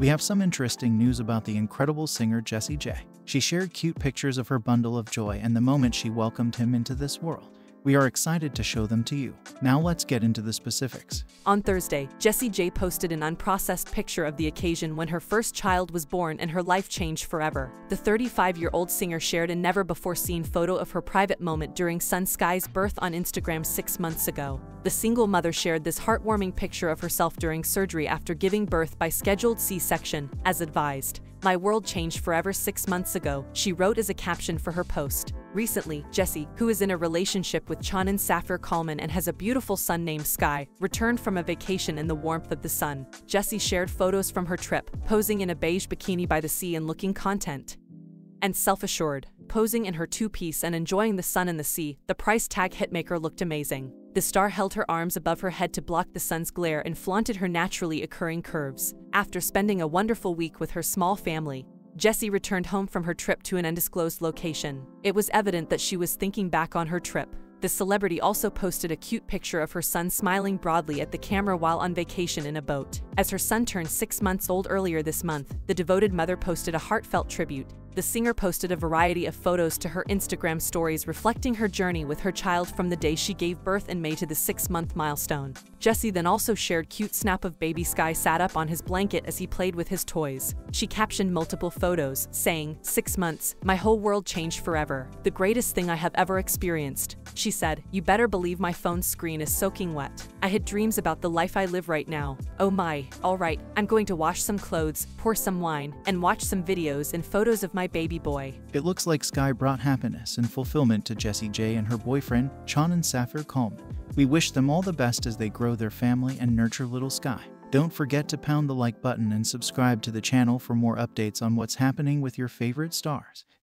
We have some interesting news about the incredible singer Jessie J. She shared cute pictures of her bundle of joy and the moment she welcomed him into this world. We are excited to show them to you. Now let's get into the specifics. On Thursday, Jessie J posted an unprocessed picture of the occasion when her first child was born and her life changed forever. The 35-year-old singer shared a never-before-seen photo of her private moment during Son Sky's birth on Instagram six months ago. The single mother shared this heartwarming picture of herself during surgery after giving birth by scheduled C-section, as advised. My world changed forever six months ago, she wrote as a caption for her post. Recently, Jessie, who is in a relationship with Chanan Safir Colman and has a beautiful son named Sky, returned from a vacation in the warmth of the sun. Jessie shared photos from her trip, posing in a beige bikini by the sea and looking content and self-assured. Posing in her two-piece and enjoying the sun and the sea, the price tag hitmaker looked amazing. The star held her arms above her head to block the sun's glare and flaunted her naturally occurring curves. After spending a wonderful week with her small family, Jessie returned home from her trip to an undisclosed location. It was evident that she was thinking back on her trip. The celebrity also posted a cute picture of her son smiling broadly at the camera while on vacation in a boat. As her son turned six months old earlier this month, the devoted mother posted a heartfelt tribute. The singer posted a variety of photos to her Instagram stories reflecting her journey with her child from the day she gave birth in May to the six-month milestone. Jessie then also shared cute snap of baby Sky sat up on his blanket as he played with his toys. She captioned multiple photos, saying, Six months, my whole world changed forever. The greatest thing I have ever experienced. She said, You better believe my phone screen is soaking wet. I had dreams about the life I live right now. Oh my, alright, I'm going to wash some clothes, pour some wine, and watch some videos and photos of my baby boy. It looks like Sky brought happiness and fulfillment to Jessie J and her boyfriend, Chanan Safir Colman. We wish them all the best as they grow their family and nurture little Sky. Don't forget to pound the like button and subscribe to the channel for more updates on what's happening with your favorite stars.